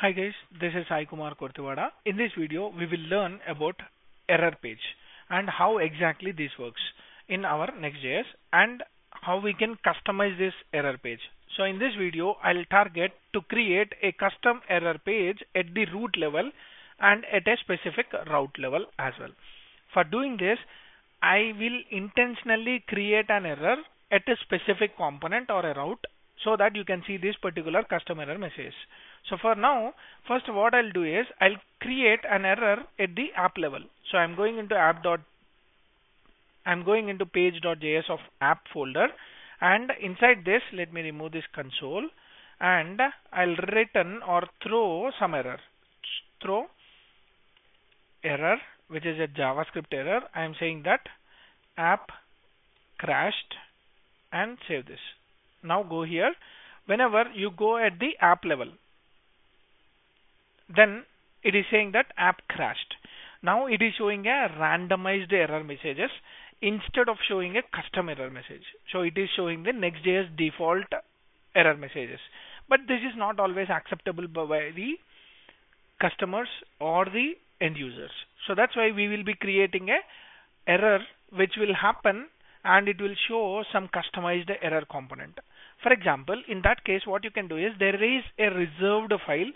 Hi guys, this is Sai Kumar Korthivada. In this video, we will learn about error page and how exactly this works in our Next.js and how we can customize this error page. So in this video, I'll target to create a custom error page at the root level and at a specific route level as well. For doing this, I will intentionally create an error at a specific component or a route so that you can see this particular custom error message. So for now, first what I'll do is I'll create an error at the app level. So I'm going into app dot I'm going into page.js of app folder and inside this let me remove this console and I'll return or throw some error. Throw error which is a JavaScript error. I'm saying that app crashed and save this. Now go here. Whenever you go at the app level, then it is saying that app crashed. Now it is showing a randomized error messages instead of showing a custom error message. So it is showing the Next.js default error messages. But this is not always acceptable by the customers or the end users. So that's why we will be creating a error which will happen and it will show some customized error component. For example, in that case, what you can do is there is a reserved file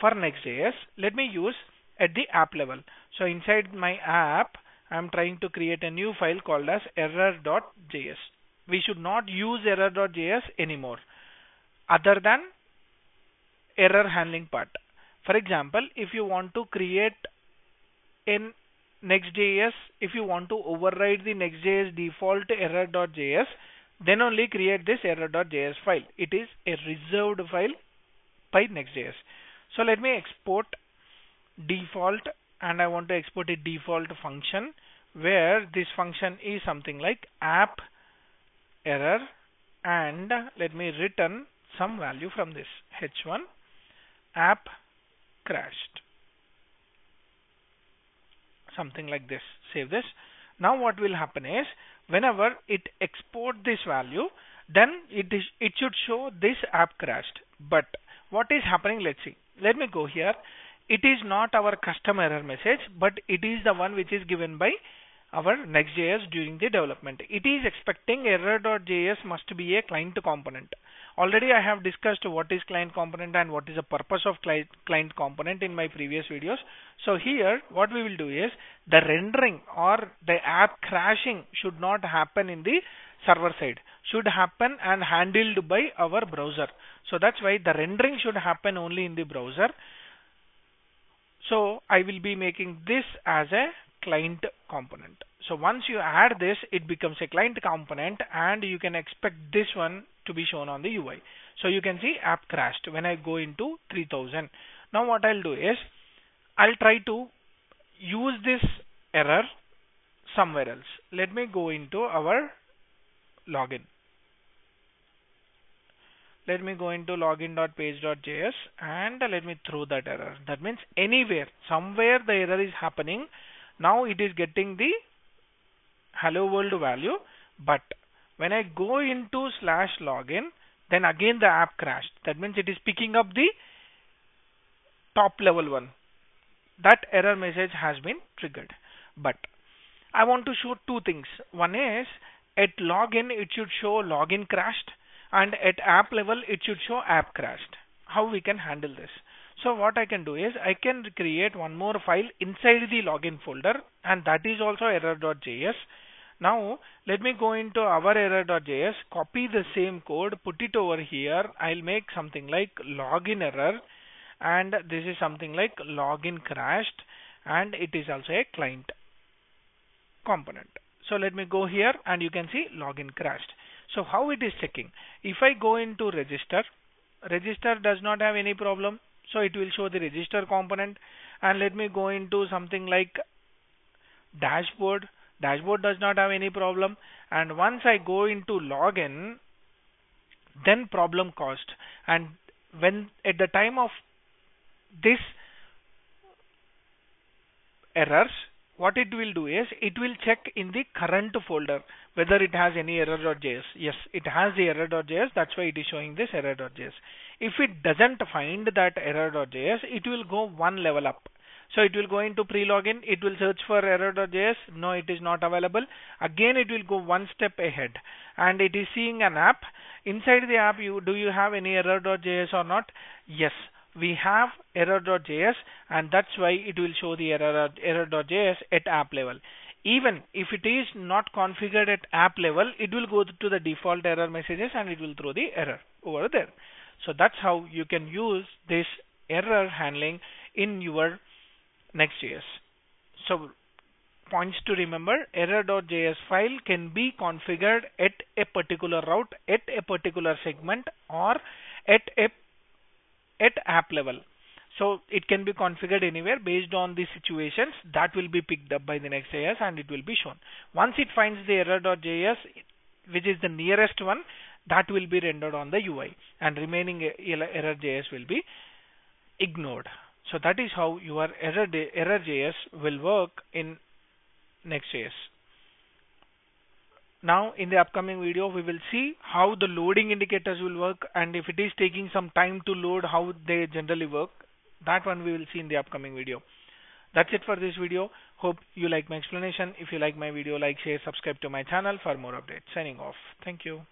for Next.js. Let me use at the app level. So inside my app, I'm trying to create a new file called as error.js. We should not use error.js anymore other than error handling part. For example, if you want to create in Next.js, if you want to override the Next.js default error.js, then only create this error.js file. It is a reserved file by Next.js. So let me export default and I want to export a default function where this function is something like app error and let me return some value from this h1 app crashed. Something like this. Save this. Now what will happen is whenever it export this value then it is it should show this app crashed. But what is happening let's see let me go here it is not our custom error message but it is the one which is given by our Next.js during the development. It is expecting error.js must be a client component. Already I have discussed what is client component and what is the purpose of client component in my previous videos. So here what we will do is the rendering or the app crashing should not happen in the server side should happen and handled by our browser. So that's why the rendering should happen only in the browser. So I will be making this as a client component. So once you add this, it becomes a client component and you can expect this one to be shown on the UI. So you can see app crashed when I go into 3000. Now what I'll do is I'll try to use this error somewhere else. Let me go into our login. Let me go into login.page.js and let me throw that error. That means anywhere, somewhere the error is happening. Now it is getting the hello world value. But when I go into slash login then again the app crashed. That means it is picking up the top level one. That error message has been triggered. But I want to show two things. One is at login it should show login crashed and at app level it should show app crashed how we can handle this so what I can do is I can create one more file inside the login folder and that is also error.js. Now let me go into our error.js, copy the same code, put it over here. I'll make something like login error and this is something like login crashed and it is also a client component. So let me go here and you can see login crashed. So how it is checking? If I go into register, register does not have any problem. So it will show the register component. And let me go into something like dashboard. Dashboard does not have any problem. And once I go into login then problem caused. And when at the time of this errors what it will do is it will check in the current folder whether it has any error.js. Yes, it has the error.js. That's why it is showing this error.js. If it doesn't find that error.js, it will go one level up. So it will go into pre-login, it will search for error.js, no it is not available. Again it will go one step ahead and it is seeing an app. Inside the app, you do you have any error.js or not? Yes, we have error.js and that's why it will show the error error.js at app level. Even if it is not configured at app level, it will go to the default error messages and it will throw the error over there. So that's how you can use this error handling in your Next.js. So points to remember error.js file can be configured at a particular route, at a particular segment or at a at app level. So it can be configured anywhere based on the situations that will be picked up by the Next.js and it will be shown. Once it finds the error.js which is the nearest one that will be rendered on the UI and remaining error.js will be ignored. So that is how your error error.js will work in Next.js. Now in the upcoming video we will see how the loading indicators will work and if it is taking some time to load how they generally work. That one we will see in the upcoming video. That's it for this video. Hope you like my explanation. If you like my video, like, share, subscribe to my channel for more updates. Signing off. Thank you.